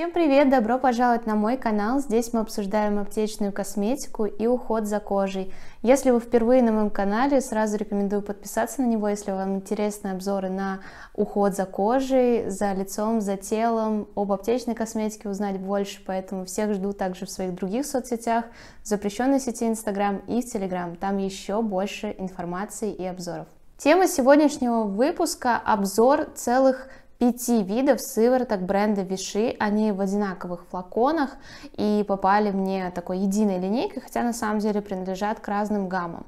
Всем привет! Добро пожаловать на мой канал. Здесь мы обсуждаем аптечную косметику и уход за кожей. Если вы впервые на моем канале, сразу рекомендую подписаться на него, если вам интересны обзоры на уход за кожей, за лицом, за телом, об аптечной косметике узнать больше, поэтому всех жду также в своих других соцсетях, в запрещенной сети Instagram и Telegram. Там еще больше информации и обзоров. Тема сегодняшнего выпуска – обзор целых пяти видов сывороток бренда Виши. Они в одинаковых флаконах и попали мне такой единой линейкой, хотя на самом деле принадлежат к разным гаммам.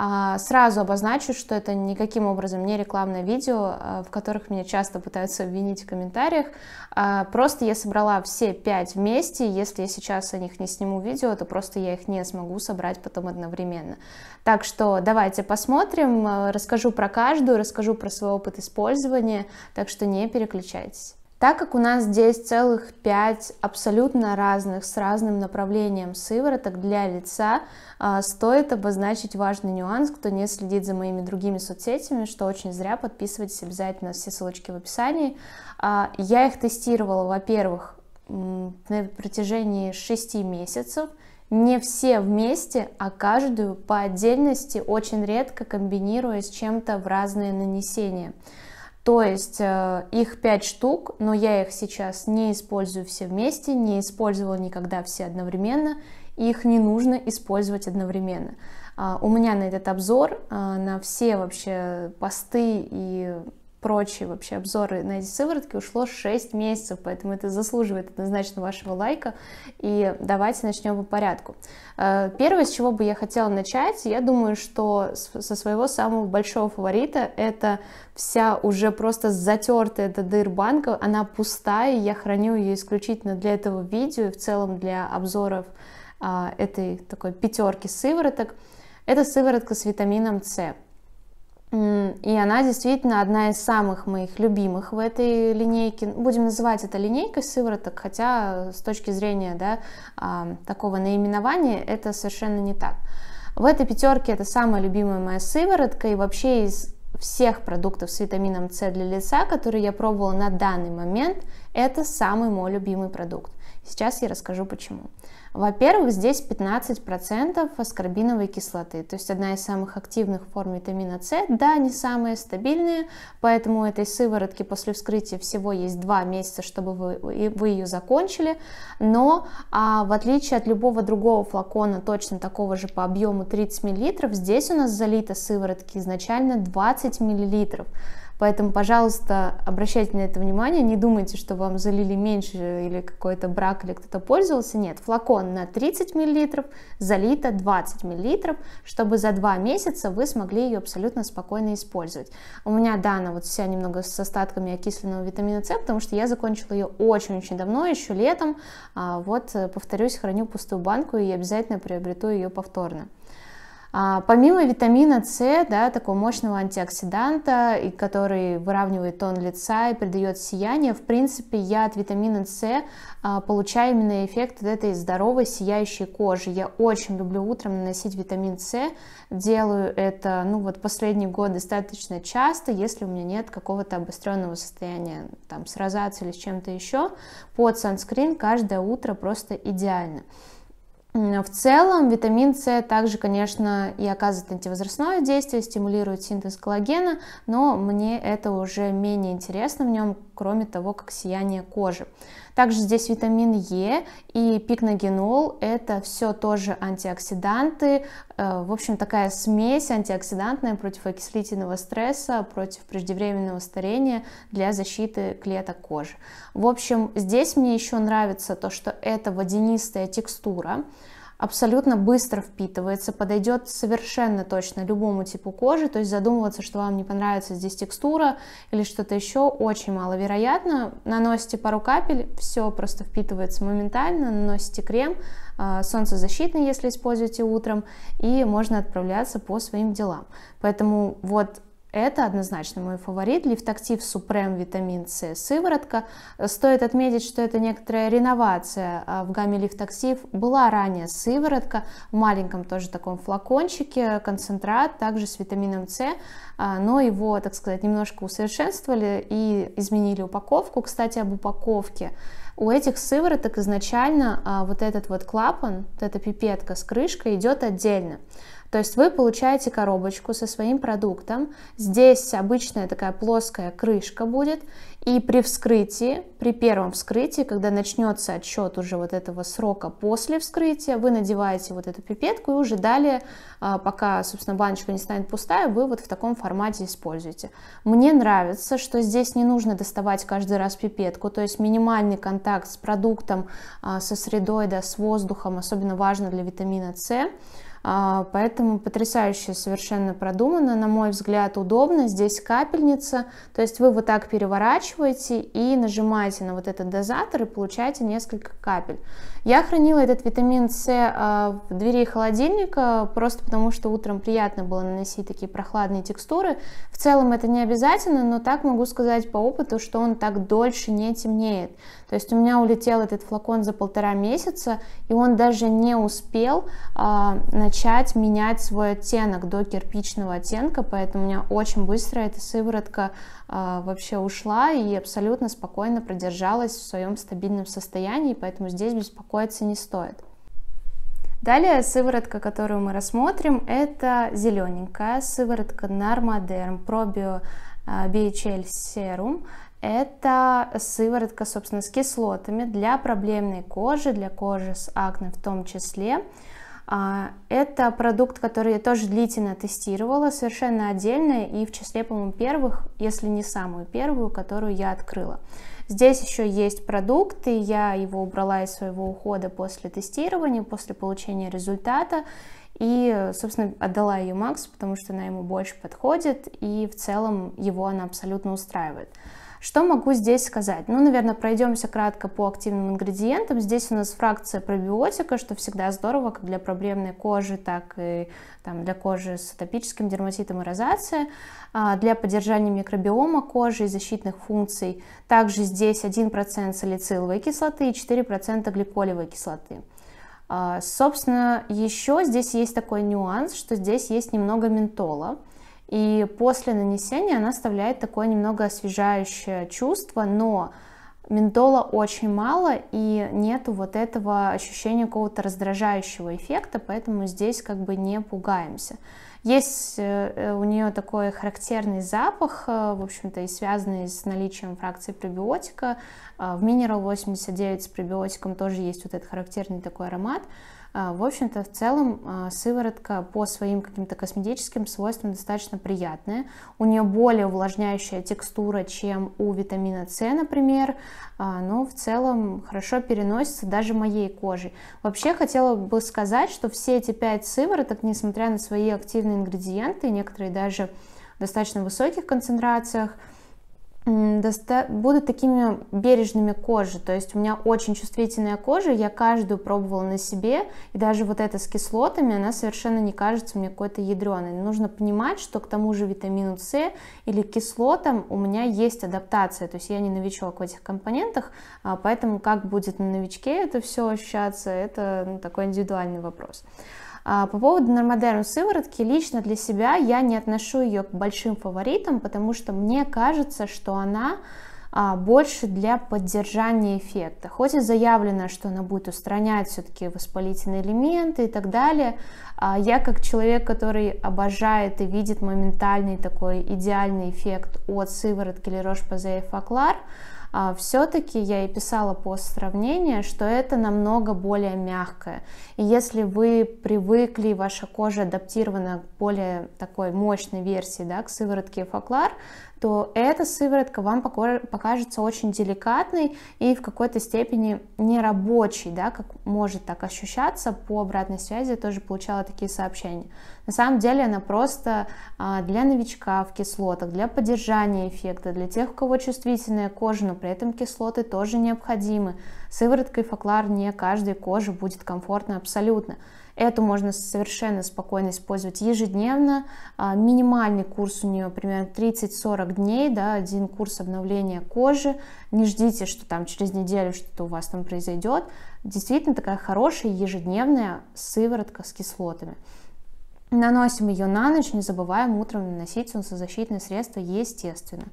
А, сразу обозначу, что это никаким образом не рекламное видео, а, в которых меня часто пытаются обвинить в комментариях. А, просто я собрала все пять вместе, если я сейчас о них не сниму видео, то просто я их не смогу собрать потом одновременно. Так что давайте посмотрим, расскажу про каждую, расскажу про свой опыт использования, так что не переключайтесь. Так как у нас здесь целых пять абсолютно разных, с разным направлением сывороток для лица, а, стоит обозначить важный нюанс, кто не следит за моими другими соцсетями, что очень зря, подписывайтесь обязательно, все ссылочки в описании. А, я их тестировала, во-первых, на протяжении 6 месяцев, не все вместе, а каждую по отдельности, очень редко комбинируя с чем-то в разные нанесения. То есть э, их 5 штук, но я их сейчас не использую все вместе, не использовала никогда все одновременно, их не нужно использовать одновременно. А, у меня на этот обзор, а, на все вообще посты и прочие вообще обзоры на эти сыворотки ушло 6 месяцев, поэтому это заслуживает однозначно вашего лайка. И давайте начнем по порядку. Э, первое, с чего бы я хотела начать, я думаю, что со своего самого большого фаворита это вся уже просто затертая эта дырбанка, она пустая, я храню ее исключительно для этого видео и в целом для обзоров а, этой такой пятерки сывороток. Это сыворотка с витамином С. И она действительно одна из самых моих любимых в этой линейке. Будем называть это линейкой сывороток, хотя с точки зрения да, а, такого наименования это совершенно не так. В этой пятерке это самая любимая моя сыворотка, и вообще из всех продуктов с витамином С для лица, которые я пробовала на данный момент, это самый мой любимый продукт. Сейчас я расскажу почему. Во-первых, здесь 15% аскорбиновой кислоты, то есть одна из самых активных форм витамина С. Да, не самая стабильная, поэтому этой сыворотки после вскрытия всего есть 2 месяца, чтобы вы, вы ее закончили, но а, в отличие от любого другого флакона, точно такого же по объему 30 мл, здесь у нас залито сыворотки изначально 20 мл. Поэтому, пожалуйста, обращайте на это внимание, не думайте, что вам залили меньше или какой-то брак, или кто-то пользовался. Нет, флакон на 30 мл, залито 20 мл, чтобы за два месяца вы смогли ее абсолютно спокойно использовать. У меня, да, она вот вся немного с остатками окисленного витамина С, потому что я закончила ее очень-очень давно, еще летом. А вот, э, повторюсь, храню пустую банку и обязательно приобрету ее повторно. А, помимо витамина С, да, такого мощного антиоксиданта, и который выравнивает тон лица и придает сияние, в принципе, я от витамина С а, получаю именно эффект вот этой здоровой сияющей кожи. Я очень люблю утром наносить витамин С, делаю это, ну вот последний год достаточно часто, если у меня нет какого-то обостренного состояния, там, с розацией или с чем-то еще, под санскрин каждое утро просто идеально. В целом витамин С также, конечно, и оказывает антивозрастное действие, стимулирует синтез коллагена, но мне это уже менее интересно в нем, кроме того, как сияние кожи. Также здесь витамин Е и пикногенол, это все тоже антиоксиданты, э, в общем, такая смесь антиоксидантная против окислительного стресса, против преждевременного старения для защиты клеток кожи. В общем, здесь мне еще нравится то, что это водянистая текстура, абсолютно быстро впитывается, подойдет совершенно точно любому типу кожи, то есть задумываться, что вам не понравится здесь текстура или что-то еще, очень маловероятно. Наносите пару капель, все просто впитывается моментально, наносите крем, а, солнцезащитный, если используете утром, и можно отправляться по своим делам. Поэтому вот это однозначно мой фаворит. Лифтактив Supreme Витамин С сыворотка. Стоит отметить, что это некоторая реновация а, в гамме Лифтактив. Была ранее сыворотка в маленьком тоже таком флакончике, концентрат, также с витамином С, а, но его, так сказать, немножко усовершенствовали и изменили упаковку. Кстати, об упаковке. У этих сывороток изначально а, вот этот вот клапан, вот эта пипетка с крышкой идет отдельно. То есть вы получаете коробочку со своим продуктом, здесь обычная такая плоская крышка будет, и при вскрытии, при первом вскрытии, когда начнется отсчет уже вот этого срока после вскрытия, вы надеваете вот эту пипетку и уже далее, а, пока, собственно, баночка не станет пустая, вы вот в таком формате используете. Мне нравится, что здесь не нужно доставать каждый раз пипетку, то есть минимальный контакт с продуктом, а, со средой, да, с воздухом, особенно важно для витамина С. А, поэтому потрясающе совершенно продумано, на мой взгляд, удобно. Здесь капельница, то есть вы вот так переворачиваете и нажимаете на вот этот дозатор и получаете несколько капель. Я хранила этот витамин С а, в двери холодильника, просто потому что утром приятно было наносить такие прохладные текстуры. В целом это не обязательно, но так могу сказать по опыту, что он так дольше не темнеет. То есть у меня улетел этот флакон за полтора месяца, и он даже не успел а, начать менять свой оттенок до кирпичного оттенка, поэтому у меня очень быстро эта сыворотка а, вообще ушла и абсолютно спокойно продержалась в своем стабильном состоянии, поэтому здесь беспокоиться не стоит. Далее сыворотка, которую мы рассмотрим, это зелененькая сыворотка Probio а, BHL Serum. Это сыворотка, собственно, с кислотами для проблемной кожи, для кожи с акне в том числе. А, это продукт, который я тоже длительно тестировала, совершенно отдельно и в числе, по-моему, первых, если не самую первую, которую я открыла. Здесь еще есть продукты, я его убрала из своего ухода после тестирования, после получения результата, и, собственно, отдала ее Максу, потому что она ему больше подходит, и в целом его она абсолютно устраивает. Что могу здесь сказать? Ну, наверное, пройдемся кратко по активным ингредиентам. Здесь у нас фракция пробиотика, что всегда здорово как для проблемной кожи, так и там, для кожи с атопическим дерматитом и розацией, а, для поддержания микробиома кожи и защитных функций. Также здесь 1% салициловой кислоты и 4% гликолевой кислоты. А, собственно, еще здесь есть такой нюанс, что здесь есть немного ментола. И после нанесения она оставляет такое немного освежающее чувство, но ментола очень мало и нету вот этого ощущения какого-то раздражающего эффекта, поэтому здесь как бы не пугаемся. Есть э, э, у нее такой характерный запах, э, в общем-то, и связанный с наличием фракции пробиотика. В Mineral 89 с пробиотиком тоже есть вот этот характерный такой аромат. А, в общем-то, в целом а, сыворотка по своим каким-то косметическим свойствам достаточно приятная. У нее более увлажняющая текстура, чем у витамина С, например, а, но в целом хорошо переносится даже моей кожей. Вообще хотела бы сказать, что все эти пять сывороток, несмотря на свои активные ингредиенты, некоторые даже в достаточно высоких концентрациях, будут такими бережными кожи, то есть у меня очень чувствительная кожа, я каждую пробовала на себе, и даже вот эта с кислотами, она совершенно не кажется мне какой-то ядреной. Нужно понимать, что к тому же витамину С или кислотам у меня есть адаптация, то есть я не новичок в этих компонентах, а поэтому как будет на новичке это все ощущаться, это ну, такой индивидуальный вопрос. По поводу Нормодерм сыворотки, лично для себя я не отношу ее к большим фаворитам, потому что мне кажется, что она а, больше для поддержания эффекта. Хоть и заявлено, что она будет устранять все-таки воспалительные элементы и так далее, а, я как человек, который обожает и видит моментальный такой идеальный эффект от сыворотки Roche-Posay Faclar, а, все-таки я и писала пост сравнения, что это намного более мягкое. И если вы привыкли, ваша кожа адаптирована к более такой мощной версии, да, к сыворотке Факлар, то эта сыворотка вам покажется очень деликатной и в какой-то степени нерабочей, да, как может так ощущаться. По обратной связи я тоже получала такие сообщения. На самом деле она просто а, для новичка в кислотах, для поддержания эффекта, для тех, у кого чувствительная кожа, но при этом кислоты тоже необходимы. Сывороткой Факлар не каждой коже будет комфортно абсолютно. Эту можно совершенно спокойно использовать ежедневно. А, минимальный курс у нее примерно 30-40 дней, да, один курс обновления кожи. Не ждите, что там через неделю что-то у вас там произойдет. Действительно такая хорошая ежедневная сыворотка с кислотами. Наносим ее на ночь, не забываем утром наносить солнцезащитные средства, естественно.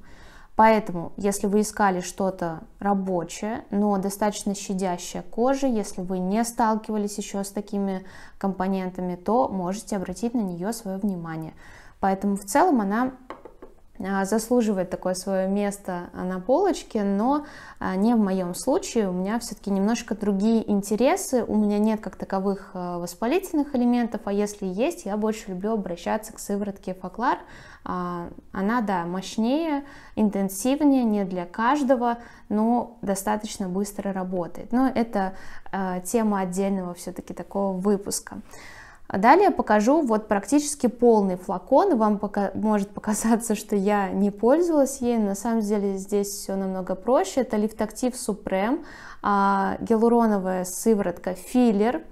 Поэтому, если вы искали что-то рабочее, но достаточно щадящая кожа, если вы не сталкивались еще с такими компонентами, то можете обратить на нее свое внимание. Поэтому в целом она заслуживает такое свое место на полочке, но а, не в моем случае. У меня все-таки немножко другие интересы. У меня нет как таковых а, воспалительных элементов, а если есть, я больше люблю обращаться к сыворотке Факлар. Она, да, мощнее, интенсивнее, не для каждого, но достаточно быстро работает. Но это тема отдельного все-таки такого выпуска. А далее покажу вот практически полный флакон. Вам пока, может показаться, что я не пользовалась ей. На самом деле здесь все намного проще. Это Лифтактив Supreme, а, гиалуроновая сыворотка филлер.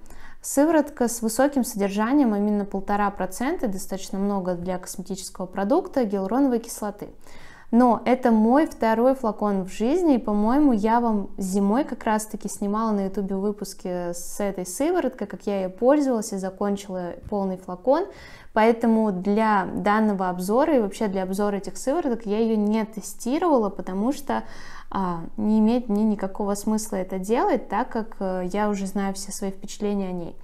Сыворотка с высоким содержанием, именно полтора процента, достаточно много для косметического продукта гиалуроновой кислоты. Но это мой второй флакон в жизни, и, по-моему, я вам зимой как раз-таки снимала на ютубе выпуски с этой сывороткой, как я ее пользовалась и закончила полный флакон. Поэтому для данного обзора и вообще для обзора этих сывороток я ее не тестировала, потому что а, не имеет мне никакого смысла это делать, так как э, я уже знаю все свои впечатления о ней.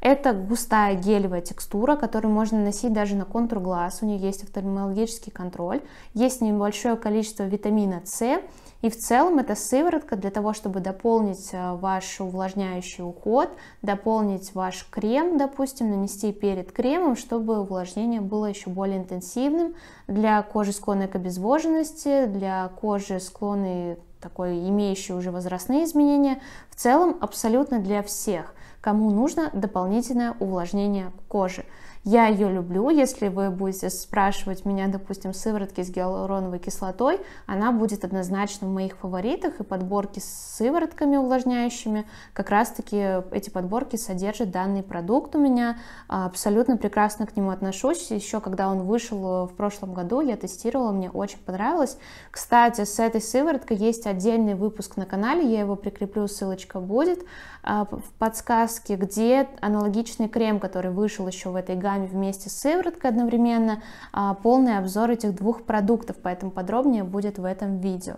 Это густая гелевая текстура, которую можно наносить даже на контур глаз. У нее есть офтальмологический контроль. Есть небольшое количество витамина С. И в целом это сыворотка для того, чтобы дополнить э, ваш увлажняющий уход, дополнить ваш крем, допустим, нанести перед кремом, чтобы увлажнение было еще более интенсивным для кожи, склонной к обезвоженности, для кожи, склонной такой, имеющей уже возрастные изменения. В целом абсолютно для всех кому нужно дополнительное увлажнение кожи. Я ее люблю, если вы будете спрашивать меня, допустим, сыворотки с гиалуроновой кислотой, она будет однозначно в моих фаворитах, и подборки с сыворотками увлажняющими, как раз-таки эти подборки содержат данный продукт у меня, абсолютно прекрасно к нему отношусь, еще когда он вышел в прошлом году, я тестировала, мне очень понравилось. Кстати, с этой сывороткой есть отдельный выпуск на канале, я его прикреплю, ссылочка будет а, в подсказке, где аналогичный крем, который вышел еще в этой гамме, вами вместе с сывороткой одновременно а, полный обзор этих двух продуктов, поэтому подробнее будет в этом видео.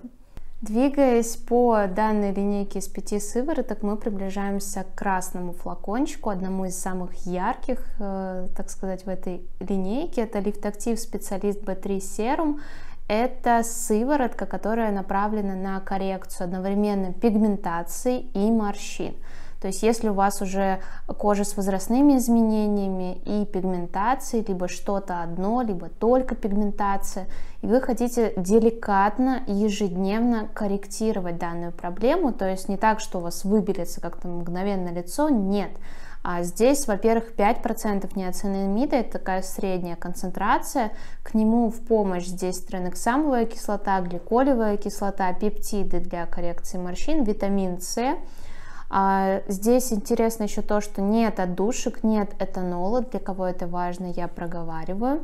Двигаясь по данной линейке из пяти сывороток, мы приближаемся к красному флакончику, одному из самых ярких, э, так сказать, в этой линейке. Это Active Специалист B3 Serum. Это сыворотка, которая направлена на коррекцию одновременно пигментации и морщин. То есть если у вас уже кожа с возрастными изменениями и пигментацией, либо что-то одно, либо только пигментация, и вы хотите деликатно, ежедневно корректировать данную проблему, то есть не так, что у вас выбелится как-то мгновенно лицо, нет. А здесь, во-первых, 5% неоцинамида, это такая средняя концентрация, к нему в помощь здесь треноксамовая кислота, гликолевая кислота, пептиды для коррекции морщин, витамин С, здесь интересно еще то, что нет отдушек, нет этанола, для кого это важно, я проговариваю.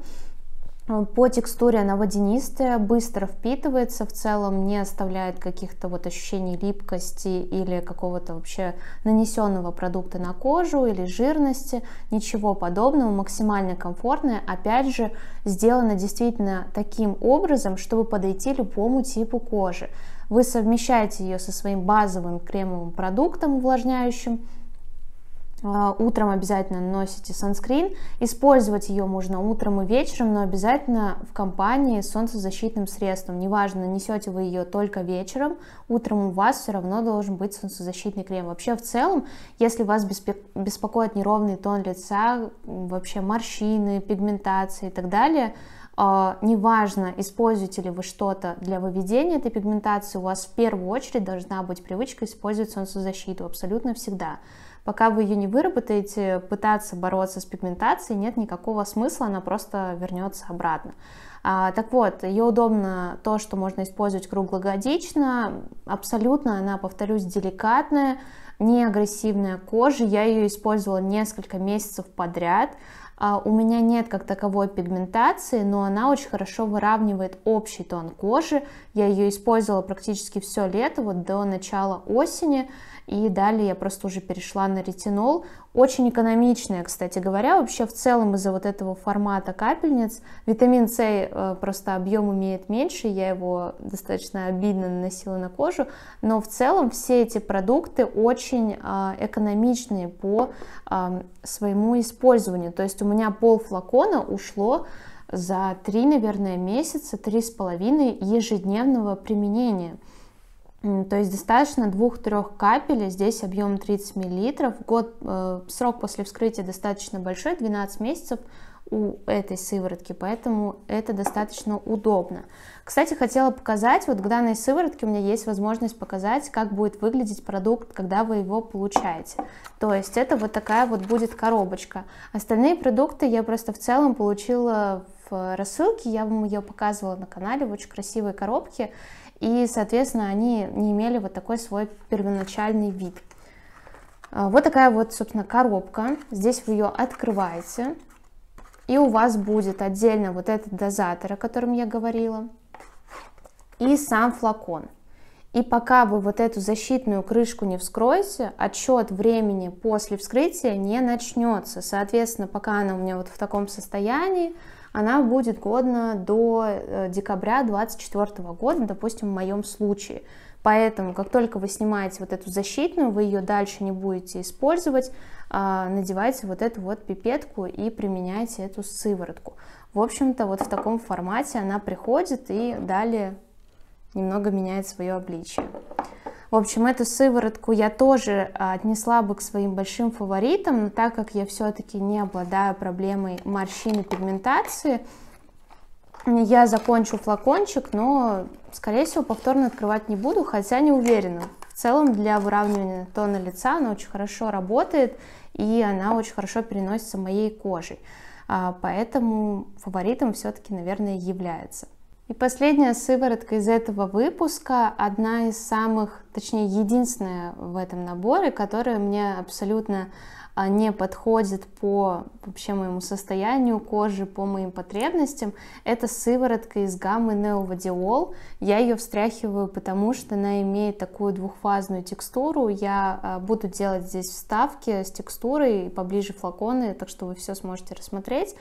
По текстуре она водянистая, быстро впитывается, в целом не оставляет каких-то вот ощущений липкости или какого-то вообще нанесенного продукта на кожу или жирности, ничего подобного, максимально комфортная, опять же, сделана действительно таким образом, чтобы подойти любому типу кожи. Вы совмещаете ее со своим базовым кремовым продуктом увлажняющим, Утром обязательно наносите санскрин. Использовать ее можно утром и вечером, но обязательно в компании с солнцезащитным средством. Неважно, нанесете вы ее только вечером, утром у вас все равно должен быть солнцезащитный крем. Вообще в целом, если вас беспокоит неровный тон лица, вообще морщины, пигментация и так далее, а, неважно, используете ли вы что-то для выведения этой пигментации, у вас в первую очередь должна быть привычка использовать солнцезащиту абсолютно всегда. Пока вы ее не выработаете, пытаться бороться с пигментацией нет никакого смысла, она просто вернется обратно. А, так вот, ее удобно то, что можно использовать круглогодично, абсолютно она, повторюсь, деликатная, не агрессивная кожа, я ее использовала несколько месяцев подряд, а, у меня нет как таковой пигментации, но она очень хорошо выравнивает общий тон кожи. Я ее использовала практически все лето, вот до начала осени и далее я просто уже перешла на ретинол. Очень экономичная, кстати говоря, вообще в целом из-за вот этого формата капельниц. Витамин С э, просто объем имеет меньше, я его достаточно обидно наносила на кожу, но в целом все эти продукты очень э, экономичные по э, своему использованию. То есть у меня пол флакона ушло за три, наверное, месяца, три с половиной ежедневного применения. То есть достаточно двух-трех капель, здесь объем 30 мл. Год, э, срок после вскрытия достаточно большой, 12 месяцев у этой сыворотки, поэтому это достаточно удобно. Кстати, хотела показать, вот к данной сыворотке у меня есть возможность показать, как будет выглядеть продукт, когда вы его получаете. То есть это вот такая вот будет коробочка. Остальные продукты я просто в целом получила в рассылке, я вам ее показывала на канале в очень красивой коробке. И, соответственно, они не имели вот такой свой первоначальный вид. А, вот такая вот, собственно, коробка. Здесь вы ее открываете. И у вас будет отдельно вот этот дозатор, о котором я говорила. И сам флакон. И пока вы вот эту защитную крышку не вскроете, отчет времени после вскрытия не начнется. Соответственно, пока она у меня вот в таком состоянии, она будет годна до э, декабря 2024 года, допустим, в моем случае. Поэтому, как только вы снимаете вот эту защитную, вы ее дальше не будете использовать, а, надевайте вот эту вот пипетку и применяйте эту сыворотку. В общем-то, вот в таком формате она приходит и далее немного меняет свое обличие. В общем, эту сыворотку я тоже а, отнесла бы к своим большим фаворитам, но так как я все-таки не обладаю проблемой морщин и пигментации, я закончу флакончик, но, скорее всего, повторно открывать не буду, хотя не уверена. В целом для выравнивания тона лица она очень хорошо работает, и она очень хорошо переносится моей кожей. А, поэтому фаворитом все-таки, наверное, является. И последняя сыворотка из этого выпуска, одна из самых, точнее единственная в этом наборе, которая мне абсолютно а, не подходит по вообще моему состоянию кожи, по моим потребностям, это сыворотка из гаммы Neovadiol. Я ее встряхиваю, потому что она имеет такую двухфазную текстуру. Я а, буду делать здесь вставки с текстурой поближе флаконы, так что вы все сможете рассмотреть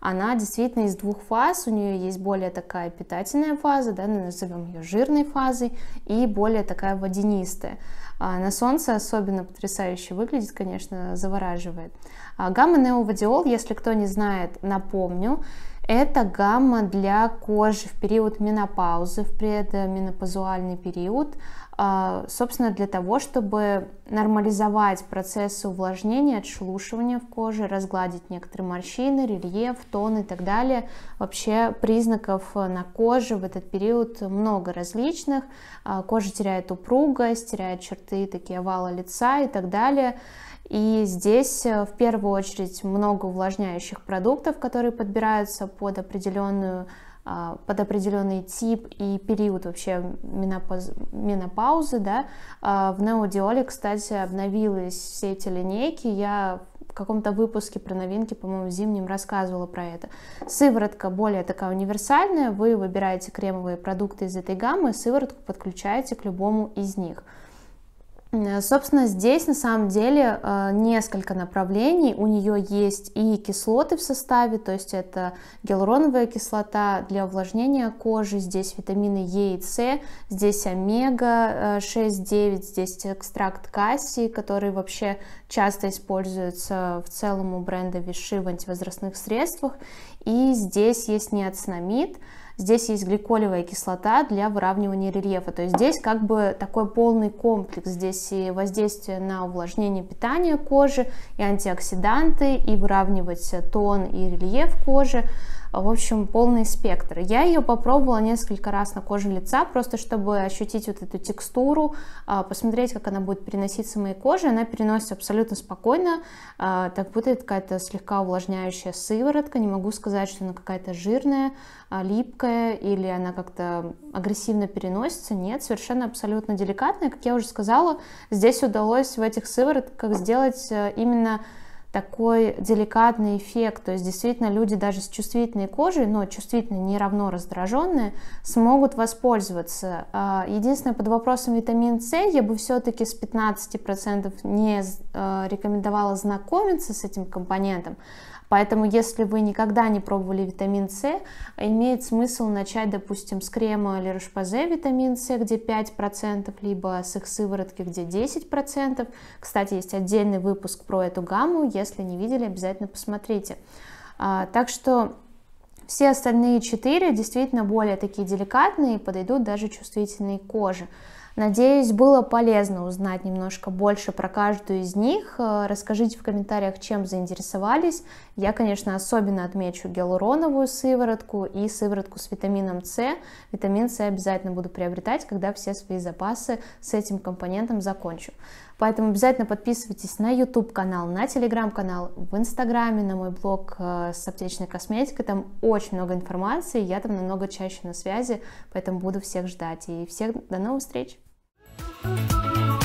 она действительно из двух фаз, у нее есть более такая питательная фаза, да, назовем ее жирной фазой, и более такая водянистая. А на солнце особенно потрясающе выглядит, конечно, завораживает. А гамма неовадиол, если кто не знает, напомню, это гамма для кожи в период менопаузы, в предменопаузальный период, а, собственно, для того, чтобы нормализовать процессы увлажнения, отшелушивания в коже, разгладить некоторые морщины, рельеф, тон и так далее. Вообще признаков на коже в этот период много различных. А, кожа теряет упругость, теряет черты, такие овала лица и так далее. И здесь э, в первую очередь много увлажняющих продуктов, которые подбираются под определенную а, под определенный тип и период вообще менопауз, менопаузы, да. А, в Неодиоле, кстати, обновились все эти линейки, я в каком-то выпуске про новинки, по-моему, зимнем рассказывала про это. Сыворотка более такая универсальная, вы выбираете кремовые продукты из этой гаммы, сыворотку подключаете к любому из них – собственно, здесь на самом деле э, несколько направлений. У нее есть и кислоты в составе, то есть это гиалуроновая кислота для увлажнения кожи, здесь витамины Е и С, здесь омега-6-9, э, здесь экстракт кассии, который вообще часто используется в целом у бренда Виши в антивозрастных средствах. И здесь есть неоцинамид, Здесь есть гликолевая кислота для выравнивания рельефа. То есть здесь как бы такой полный комплекс. Здесь и воздействие на увлажнение питания кожи, и антиоксиданты, и выравнивать тон и рельеф кожи. В общем, полный спектр. Я ее попробовала несколько раз на коже лица, просто чтобы ощутить вот эту текстуру, а, посмотреть, как она будет переноситься моей коже. Она переносится абсолютно спокойно, а, так будто это какая-то слегка увлажняющая сыворотка. Не могу сказать, что она какая-то жирная, а, липкая или она как-то агрессивно переносится. Нет, совершенно абсолютно деликатная. Как я уже сказала, здесь удалось в этих сыворотках сделать э, именно такой деликатный эффект, то есть действительно люди даже с чувствительной кожей, но чувствительно не равно раздраженные, смогут воспользоваться. А, единственное, под вопросом витамин С я бы все-таки с 15% не э, рекомендовала знакомиться с этим компонентом, Поэтому, если вы никогда не пробовали витамин С, имеет смысл начать, допустим, с крема Ле Рошпазе витамин С, где 5%, либо с их сыворотки, где 10%. Кстати, есть отдельный выпуск про эту гамму, если не видели, обязательно посмотрите. А, так что все остальные четыре действительно более такие деликатные и подойдут даже чувствительной коже. Надеюсь, было полезно узнать немножко больше про каждую из них. Э, расскажите в комментариях, чем заинтересовались. Я, конечно, особенно отмечу гиалуроновую сыворотку и сыворотку с витамином С. Витамин С обязательно буду приобретать, когда все свои запасы с этим компонентом закончу. Поэтому обязательно подписывайтесь на YouTube канал, на Telegram канал, в Инстаграме, на мой блог э, с аптечной косметикой. Там очень много информации, я там намного чаще на связи, поэтому буду всех ждать. И всех до новых встреч! thank you